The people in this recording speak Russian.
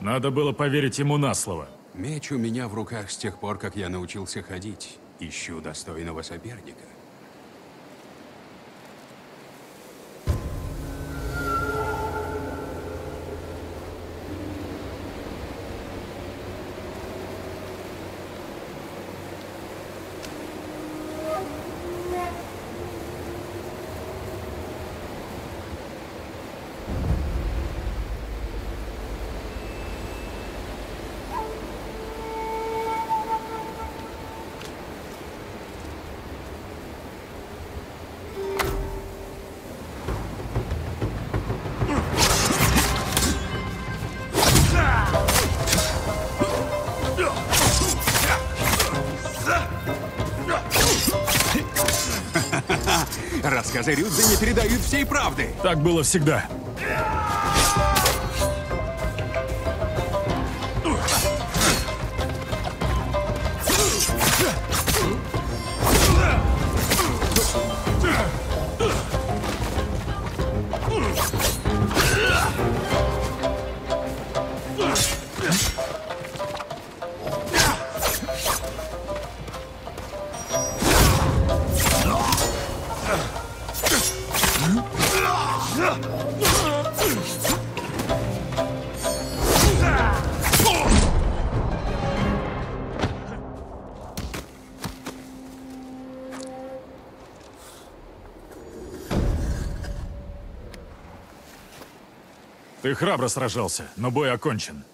Надо было поверить ему на слово. Меч у меня в руках с тех пор, как я научился ходить. Ищу достойного соперника. Рассказы Рюдза не передают всей правды. Так было всегда. Ты храбро сражался, но бой окончен.